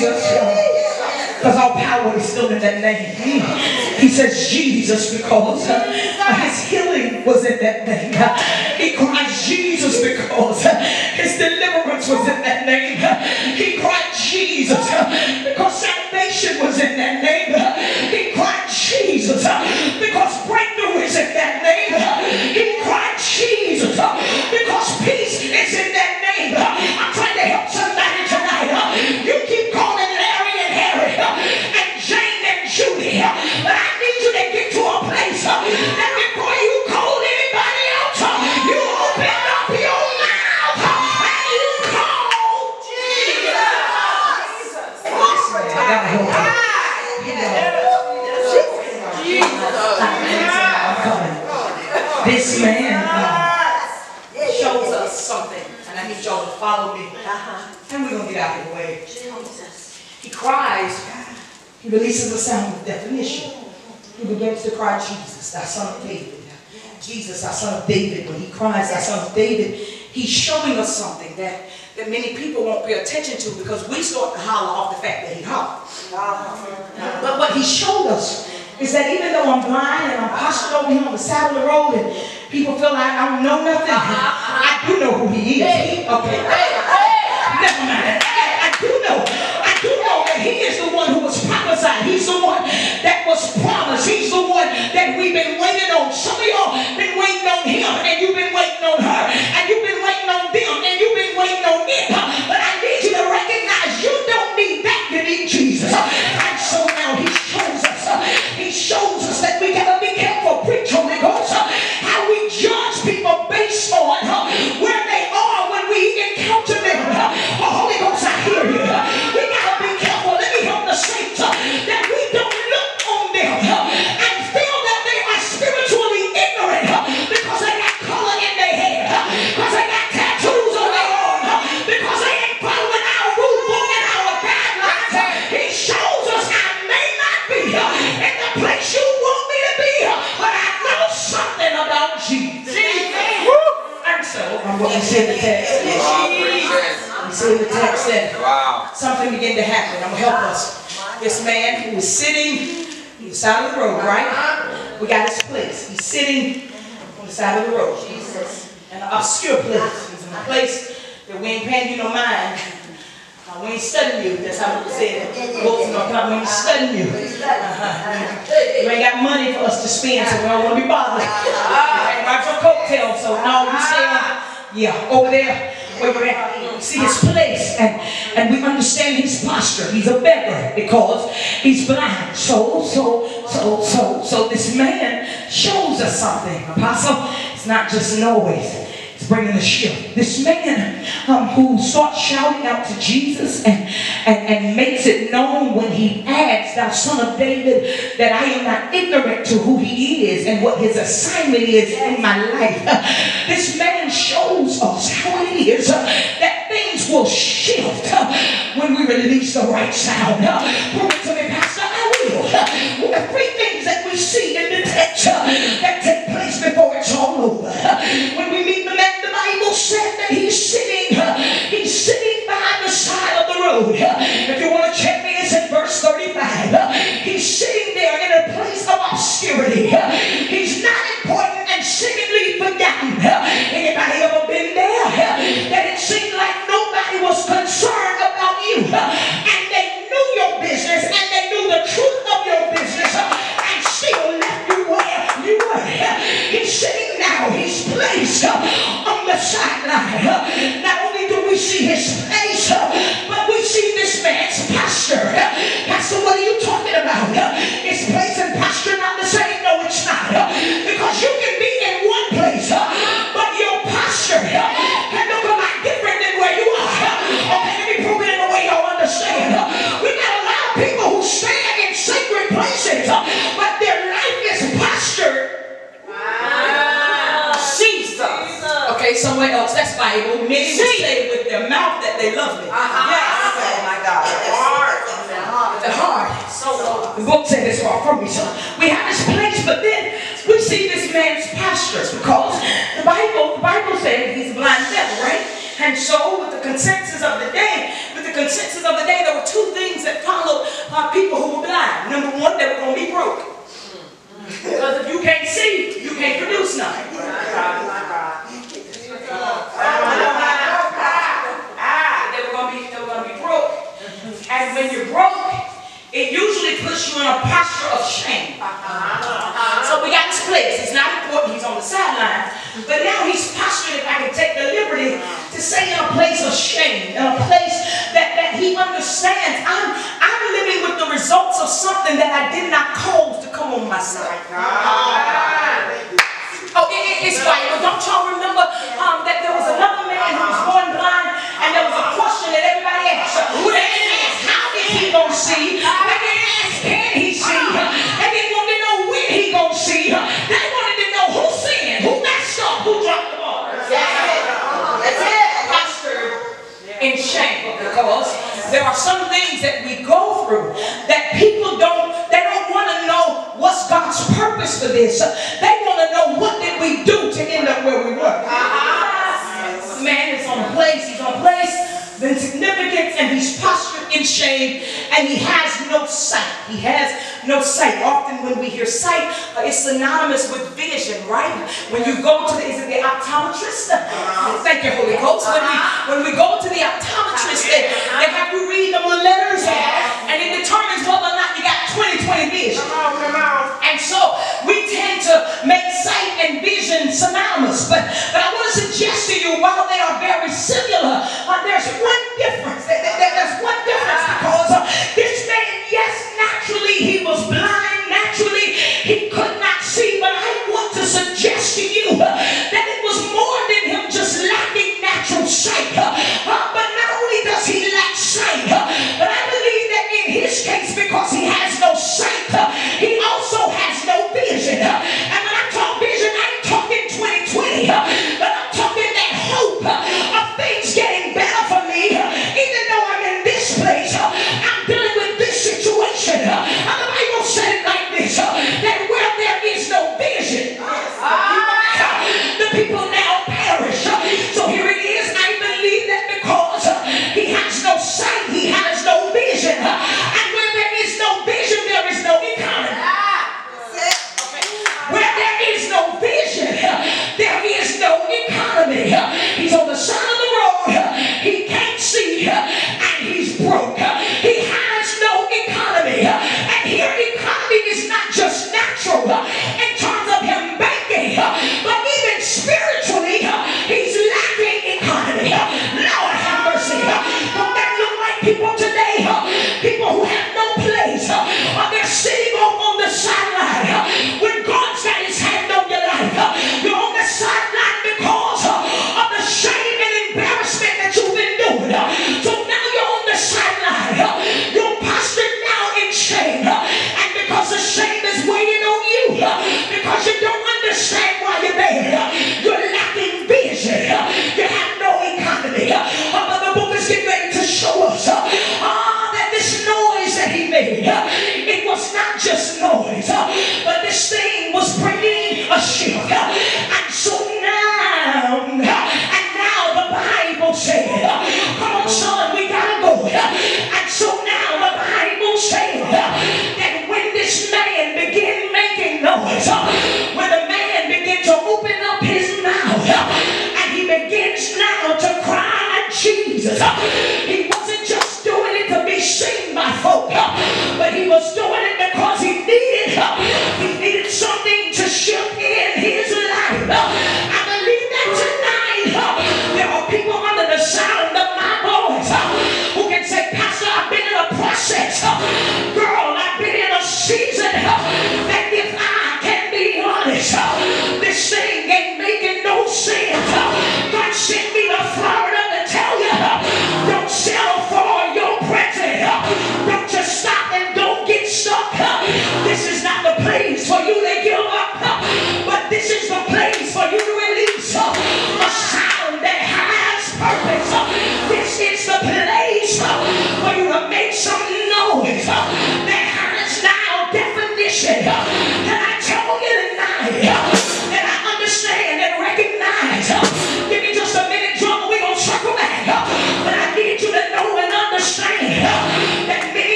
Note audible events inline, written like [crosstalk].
Jesus. Because all power is still in that name. He says Jesus because uh, his healing was in that name. He cried Jesus because uh, his deliverance was in that name. He cried Jesus uh, because salvation was in that name. He releases a sound of definition. He begins to cry, Jesus, thou son of David. Jesus, thou son of David. When he cries, thou son of David, he's showing us something that, that many people won't pay attention to because we start to holler off the fact that he hollered. But what he showed us is that even though I'm blind and I'm postured over here on the side of the road and people feel like I don't know nothing, [laughs] I do know who he is. Okay. Never mind. People see in the text. We see in the text that Wow. something began to happen. I'm gonna help us. This man who was sitting on the side of the road, right? We got his place. He's sitting on the side of the road. Jesus. In an obscure place. He's in a place that we ain't paying you no mind. Uh, we ain't studying you. That's how we say it. Folks in North Carolina, we ain't studying you. Uh-huh. You ain't got money for us to spend, so we don't want to be bothered. [laughs] You ain't ride your coattails, so no, we stay on. Yeah, over there. Wait a minute. We see his place and, and we understand his posture. He's a beggar because he's blind. So, so, so, so, so this man shows us something. Apostle, it's not just noise. Bringing a shift. This man um, who starts shouting out to Jesus and, and, and makes it known when he adds, Thou son of David, that I am not ignorant to who he is and what his assignment is in my life. [laughs] This man shows us how it is uh, that things will shift uh, when we release the right sound. [laughs] Uh, That's Bible, men say with their mouth that they love me. Uh-huh. Yes. Oh my God. The heart. The heart. So. The book said this far from each other?" We have this place, but then we see this man's postures because the Bible, the Bible said he's blind devil, right? And so, with the consensus of the day, with the consensus of the day, there were two things that followed uh, people who were blind. Number one, they were going to be broke. Because if you can't see, you can't produce nothing. They were gonna be they were gonna be broke. And when you're broke, it usually puts you in a posture of shame. So we got this place. It's not important, he's on the sideline. But now he's posturing, I can take the liberty to say in a place of shame, in a place that, that he understands I'm I'm living with the results of something that I did not cause to come on myself. Oh, it's like, well, don't y'all? this. They want to know what did we do to end up where we were. Man is on place. He's on place. The significance, and he's postured in shame and he has no sight. He has no sight. Often when we hear sight, uh, it's synonymous with vision, right? When you go to the, is it the optometrist? Uh-huh. Thank you, Holy Ghost. When we, when we go to the optometrist, they, they have you read them the letter